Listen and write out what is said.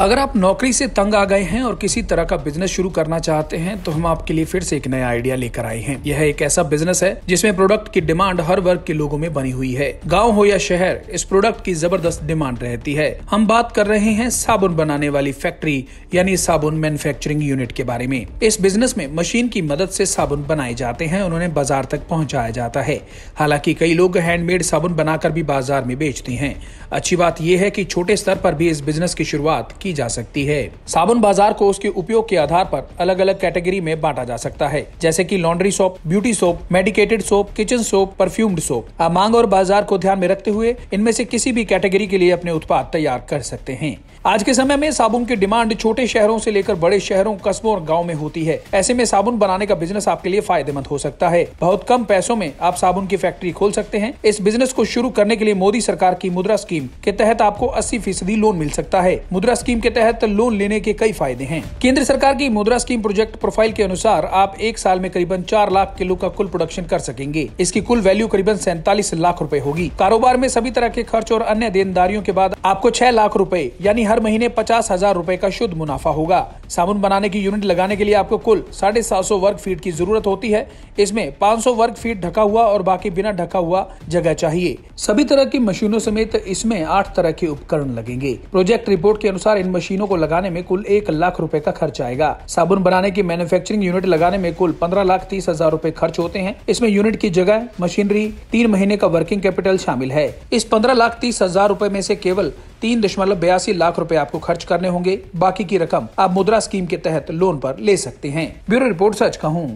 अगर आप नौकरी से तंग आ गए हैं और किसी तरह का बिज़नेस शुरू करना चाहते हैं तो हम आपके लिए फिर से एक नया आइडिया लेकर आए हैं। यह एक ऐसा बिज़नेस है जिसमें प्रोडक्ट की डिमांड हर वर्ग के लोगों में बनी हुई है। गाँव हो या शहर, इस प्रोडक्ट की ज़बरदस्त डिमांड रहती है। हम बात कर रहे हैं साबुन बनाने वाली फैक्ट्री यानी साबुन मैन्युफैक्चरिंग यूनिट के बारे में। इस बिज़नेस में मशीन की मदद से साबुन बनाए जाते हैं और उन्हें बाज़ार तक पहुँचाया जाता है। हालाँकि कई लोग हैंडमेड साबुन बनाकर भी बाज़ार में बेचते हैं। अच्छी बात यह है कि छोटे स्तर पर भी इस बिज़नेस की शुरुआत की जा सकती है। साबुन बाज़ार को उसके उपयोग के आधार पर अलग अलग कैटेगरी में बांटा जा सकता है, जैसे कि laundry soap, beauty soap, medicated soap, kitchen soap, perfumed soap. आप मांग और बाज़ार को ध्यान में रखते हुए इनमें से किसी भी कैटेगरी के लिए अपने उत्पाद तैयार कर सकते हैं। आज के समय में साबुन की डिमांड छोटे शहरों से लेकर बड़े शहरों, कस्बों और गाँव में होती है। ऐसे में साबुन बनाने का बिज़नेस आपके लिए फ़ायदेमंद हो सकता है। बहुत कम पैसों में आप साबुन की फैक्ट्री खोल सकते हैं। इस बिज़नेस को शुरू करने के लिए मोदी सरकार की मुद्रा स्कीम के तहत आपको अस्सी फ़ीसदी लोन मिल सकता है। मुद्रा स्कीम के तहत लोन लेने के कई फ़ायदे हैं। केंद्र सरकार की मुद्रा स्कीम प्रोजेक्ट प्रोफ़ाइल के अनुसार आप एक साल में करीबन चार लाख किलो का कुल प्रोडक्शन कर सकेंगे। इसकी कुल वैल्यू करीबन सैतालीस लाख रूपए होगी। कारोबार में सभी तरह के खर्च और अन्य देनदारियों के बाद आपको छह लाख रूपए, यानी हर महीने पचास हज़ार रूपए का शुद्ध मुनाफा होगा। साबुन बनाने की यूनिट लगाने के लिए आपको कुल साढ़े सात सौ वर्ग फीट की ज़रूरत होती है। इसमें 500 वर्ग फीट ढका हुआ और बाकी बिना ढका हुआ जगह चाहिए। सभी तरह की मशीनों समेत इसमें आठ तरह के उपकरण लगेंगे। प्रोजेक्ट रिपोर्ट के अनुसार इन मशीनों को लगाने में कुल एक लाख रुपए का खर्च आएगा। साबुन बनाने की मैन्युफैक्चरिंग यूनिट लगाने में कुल पंद्रह लाख तीस हज़ार रूपए खर्च होते हैं। इसमें यूनिट की जगह मशीनरी तीन महीने का वर्किंग कैपिटल शामिल है। इस पंद्रह लाख तीस हज़ार रूपए में से केवल तीन दशमलव बयासी लाख रुपए आपको खर्च करने होंगे। बाकी की रकम आप मुद्रा स्कीम के तहत लोन पर ले सकते हैं। ब्यूरो रिपोर्ट सच कहूँ